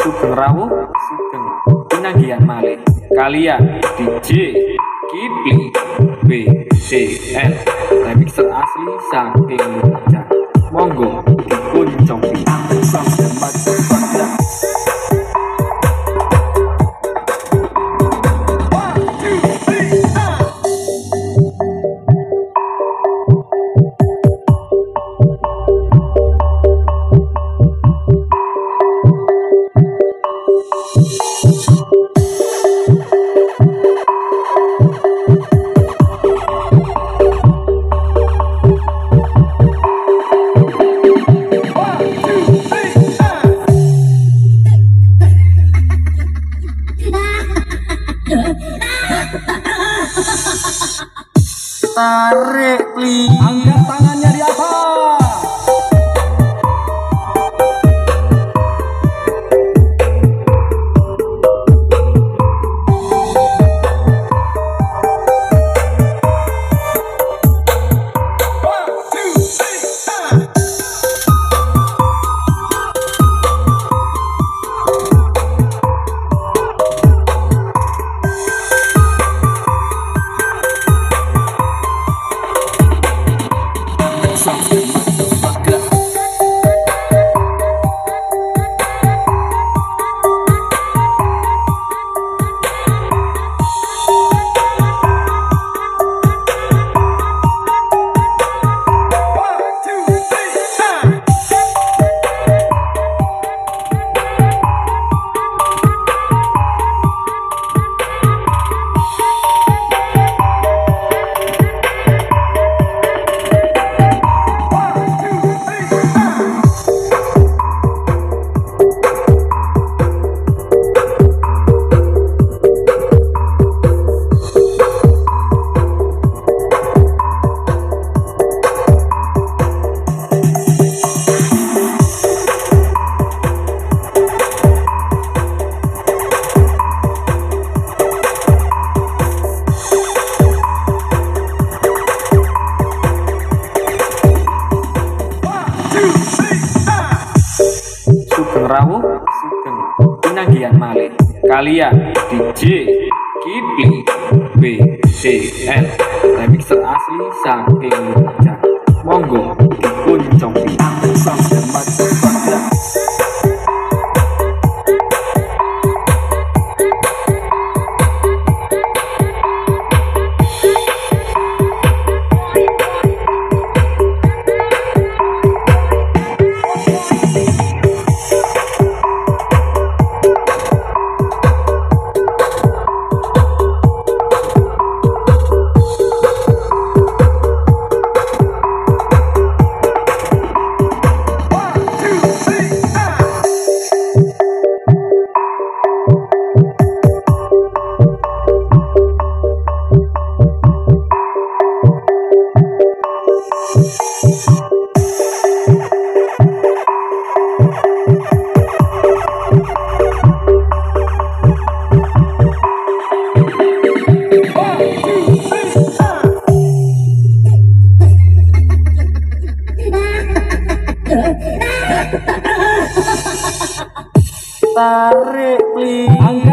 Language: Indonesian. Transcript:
Sugeng Rawuh Sugeng Pinanggihan Malih. Kalian DJ Kipli BCL remixer asli saking Lumajang. Monggo Tarik, please. Angkat tangannya Rawuh Sugeng. Pinanggihan Malih. Kalian DJ Kipli BCL remixer asli saking monggo Tarik, please.